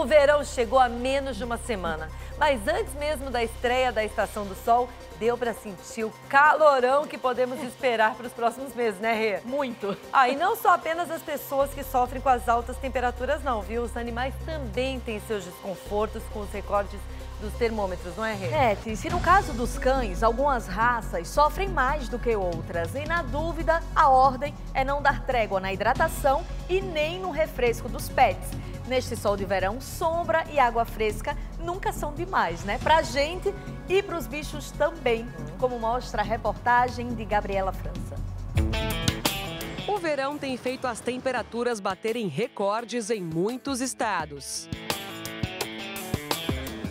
O verão chegou a menos de uma semana, mas antes mesmo da estreia da Estação do Sol, deu para sentir o calorão que podemos esperar para os próximos meses, né, Rê? Muito. Ah, e não só apenas as pessoas que sofrem com as altas temperaturas, não, viu? Os animais também têm seus desconfortos com os recordes dos termômetros, não é, Rê? É, Tice, no caso dos cães, algumas raças sofrem mais do que outras. E na dúvida, a ordem é não dar trégua na hidratação e nem no refresco dos pets. Neste sol de verão, sombra e água fresca nunca são demais, né? Pra gente e pros bichos também, como mostra a reportagem de Gabriela França. O verão tem feito as temperaturas baterem recordes em muitos estados.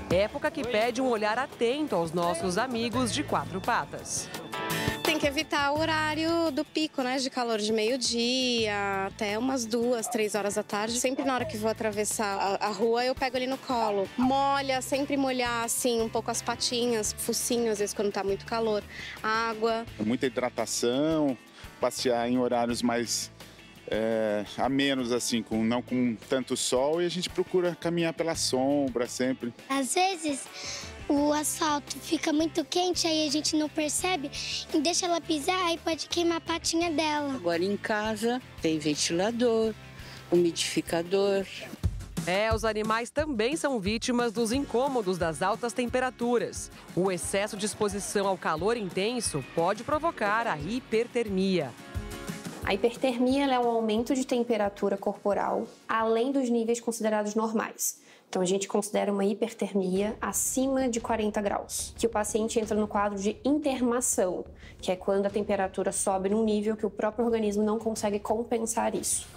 Época que pede um olhar atento aos nossos amigos de quatro patas. Tem que evitar o horário do pico, né? De calor de meio-dia até umas duas, três horas da tarde. Sempre na hora que vou atravessar a, a rua, eu pego ele no colo. Molha, sempre molhar, assim, um pouco as patinhas, focinho, às vezes quando tá muito calor. Água. Muita hidratação, passear em horários mais é, a menos, assim, com, não com tanto sol, e a gente procura caminhar pela sombra sempre. Às vezes o asfalto fica muito quente, aí a gente não percebe e deixa ela pisar, aí pode queimar a patinha dela. Agora em casa tem ventilador, umidificador. É, os animais também são vítimas dos incômodos das altas temperaturas. O excesso de exposição ao calor intenso pode provocar a hipertermia. A hipertermia é um aumento de temperatura corporal além dos níveis considerados normais. Então, a gente considera uma hipertermia acima de 40 graus, que o paciente entra no quadro de intermação, que é quando a temperatura sobe num nível que o próprio organismo não consegue compensar isso.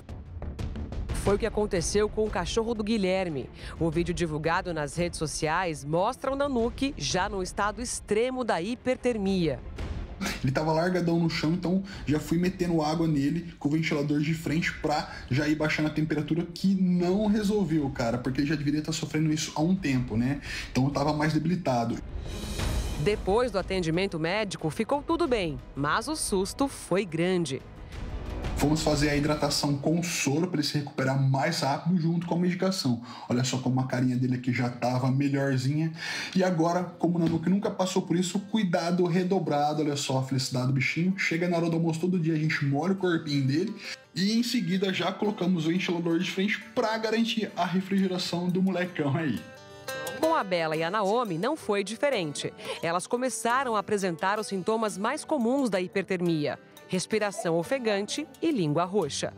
Foi o que aconteceu com o cachorro do Guilherme. O vídeo divulgado nas redes sociais mostra o Nanuque já no estado extremo da hipertermia. Ele tava largadão no chão, então já fui metendo água nele com o ventilador de frente pra já ir baixando a temperatura, que não resolveu, cara, porque já deveria estar sofrendo isso há um tempo, né? Então eu tava mais debilitado. Depois do atendimento médico, ficou tudo bem, mas o susto foi grande. Fomos fazer a hidratação com soro para ele se recuperar mais rápido junto com a medicação. Olha só como a carinha dele aqui já estava melhorzinha. E agora, como o Nanuque nunca passou por isso, cuidado redobrado. Olha só a felicidade do bichinho. Chega na hora do almoço todo dia, a gente molha o corpinho dele. E em seguida já colocamos o ventilador de frente para garantir a refrigeração do molecão aí. Com a Bela e a Naomi não foi diferente. Elas começaram a apresentar os sintomas mais comuns da hipertermia respiração ofegante e língua roxa.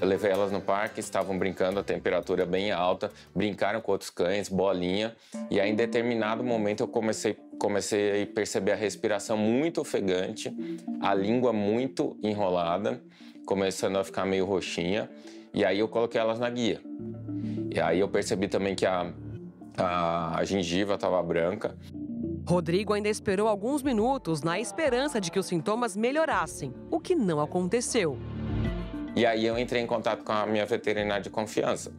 Eu levei elas no parque, estavam brincando, a temperatura bem alta, brincaram com outros cães, bolinha, e aí em determinado momento eu comecei, comecei a perceber a respiração muito ofegante, a língua muito enrolada, começando a ficar meio roxinha, e aí eu coloquei elas na guia. E aí eu percebi também que a, a, a gengiva estava branca. Rodrigo ainda esperou alguns minutos na esperança de que os sintomas melhorassem, o que não aconteceu. E aí eu entrei em contato com a minha veterinária de confiança.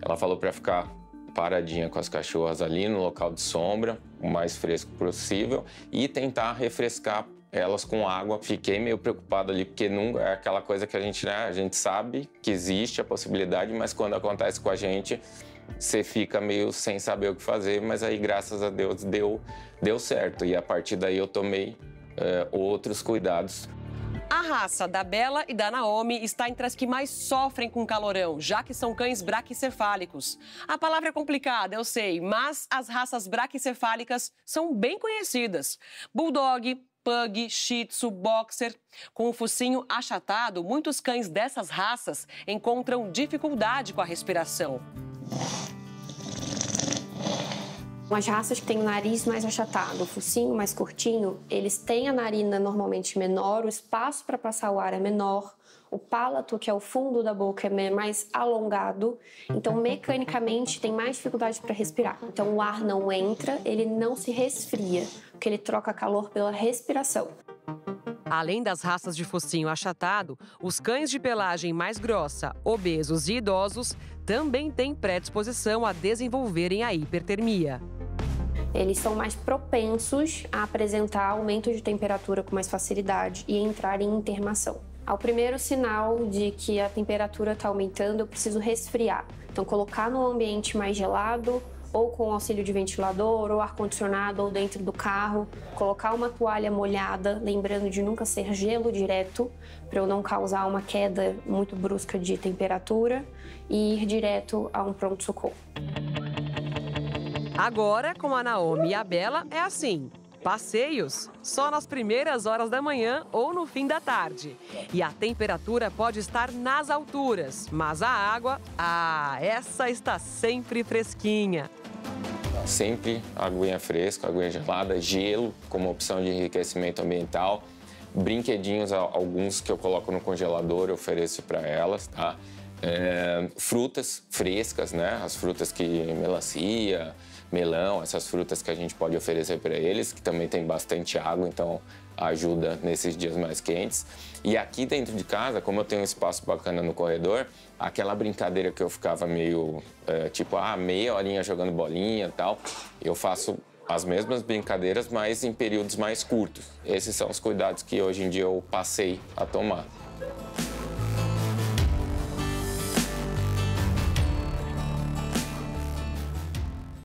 Ela falou para ficar paradinha com as cachorras ali no local de sombra, o mais fresco possível, e tentar refrescar elas com água. Fiquei meio preocupado ali, porque não é aquela coisa que a gente, né, a gente sabe que existe a possibilidade, mas quando acontece com a gente, você fica meio sem saber o que fazer, mas aí, graças a Deus, deu, deu certo. E a partir daí eu tomei é, outros cuidados. A raça da Bela e da Naomi está entre as que mais sofrem com calorão, já que são cães braquicefálicos. A palavra é complicada, eu sei, mas as raças braquicefálicas são bem conhecidas. Bulldog, Pug, Shih Tzu, Boxer. Com o focinho achatado, muitos cães dessas raças encontram dificuldade com a respiração. As raças que têm o nariz mais achatado, o focinho mais curtinho, eles têm a narina normalmente menor, o espaço para passar o ar é menor, o palato, que é o fundo da boca, é mais alongado, então mecanicamente tem mais dificuldade para respirar. Então o ar não entra, ele não se resfria, porque ele troca calor pela respiração. Além das raças de focinho achatado, os cães de pelagem mais grossa, obesos e idosos também têm predisposição a desenvolverem a hipertermia. Eles são mais propensos a apresentar aumento de temperatura com mais facilidade e entrar em intermação. Ao primeiro sinal de que a temperatura está aumentando, eu preciso resfriar. Então, colocar no ambiente mais gelado, ou com auxílio de ventilador, ou ar-condicionado, ou dentro do carro. Colocar uma toalha molhada, lembrando de nunca ser gelo direto, para eu não causar uma queda muito brusca de temperatura, e ir direto a um pronto-socorro. Agora, com a Naomi e a Bela, é assim. Passeios só nas primeiras horas da manhã ou no fim da tarde. E a temperatura pode estar nas alturas, mas a água, ah, essa está sempre fresquinha. Sempre aguinha fresca, aguinha gelada, gelo como opção de enriquecimento ambiental, brinquedinhos, alguns que eu coloco no congelador, eu ofereço para elas, tá? É, frutas frescas, né? As frutas que melancia, melão, essas frutas que a gente pode oferecer para eles, que também tem bastante água, então ajuda nesses dias mais quentes. E aqui dentro de casa, como eu tenho um espaço bacana no corredor, aquela brincadeira que eu ficava meio, é, tipo, ah, meia horinha jogando bolinha e tal, eu faço as mesmas brincadeiras, mas em períodos mais curtos. Esses são os cuidados que hoje em dia eu passei a tomar.